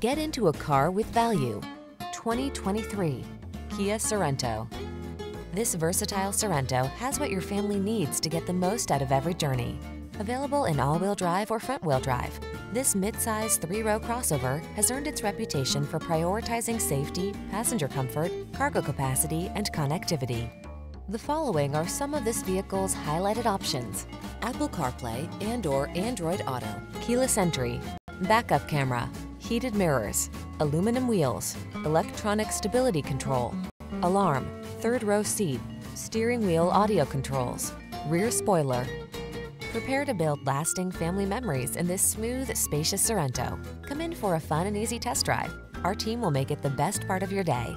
Get into a car with value. 2023 Kia Sorento. This versatile Sorento has what your family needs to get the most out of every journey. Available in all-wheel drive or front-wheel drive, this midsize three-row crossover has earned its reputation for prioritizing safety, passenger comfort, cargo capacity, and connectivity. The following are some of this vehicle's highlighted options. Apple CarPlay and or Android Auto, keyless entry, backup camera, heated mirrors, aluminum wheels, electronic stability control, alarm, third row seat, steering wheel audio controls, rear spoiler. Prepare to build lasting family memories in this smooth, spacious Sorento. Come in for a fun and easy test drive. Our team will make it the best part of your day.